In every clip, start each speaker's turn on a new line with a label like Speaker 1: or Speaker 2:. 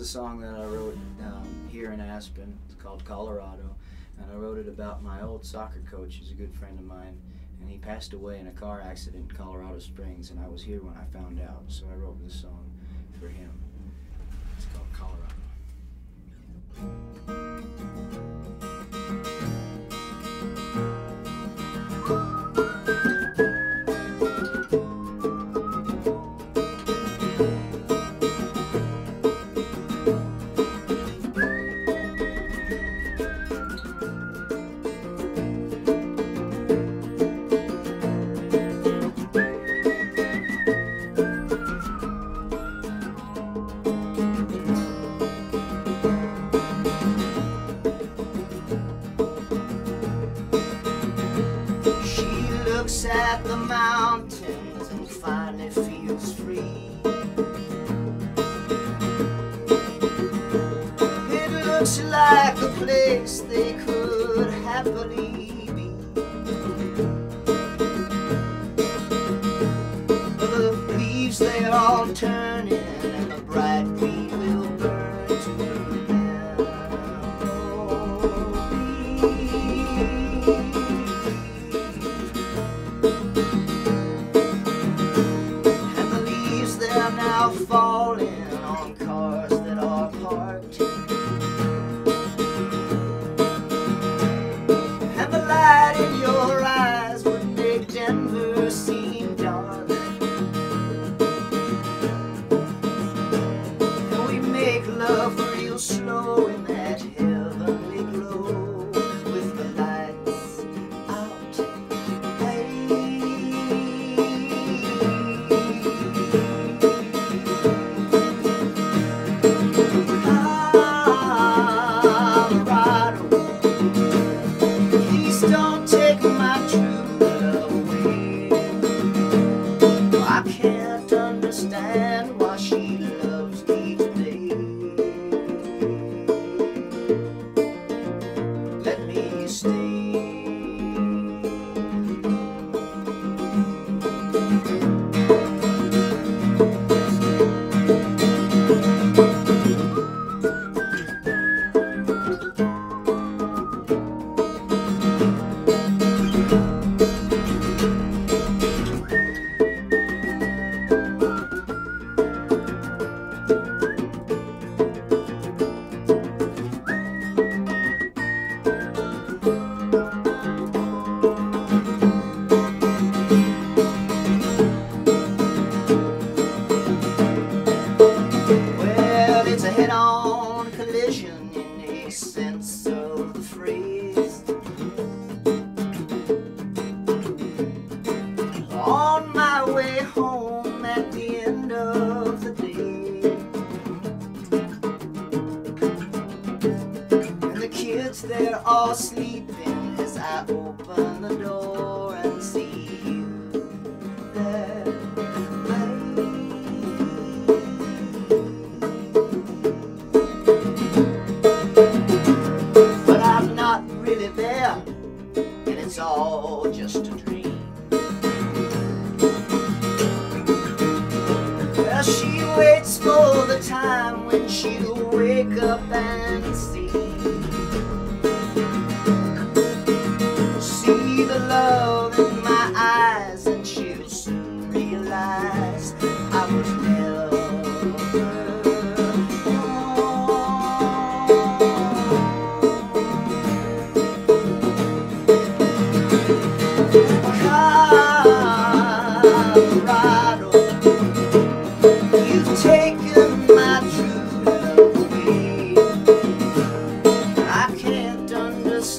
Speaker 1: a song that I wrote um, here in Aspen. It's called Colorado. And I wrote it about my old soccer coach, who's a good friend of mine. And he passed away in a car accident in Colorado Springs, and I was here when I found out. So I wrote this song for him.
Speaker 2: Looks like a place they could happily be. The leaves they're all turning kids, they're all sleeping as I open the door and see you there. But I'm not really there, and it's all just a dream. Well, she waits for the time when she'll wake up and see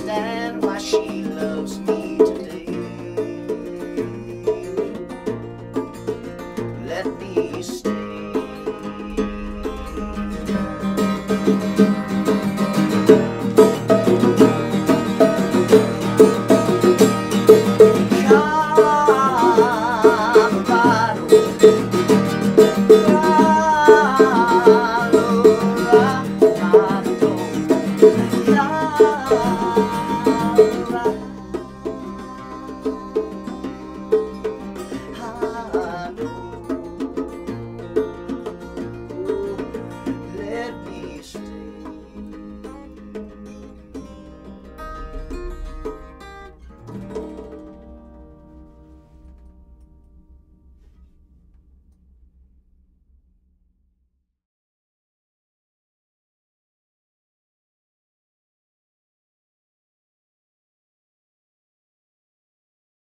Speaker 2: understand why she loves me today. Let me stay.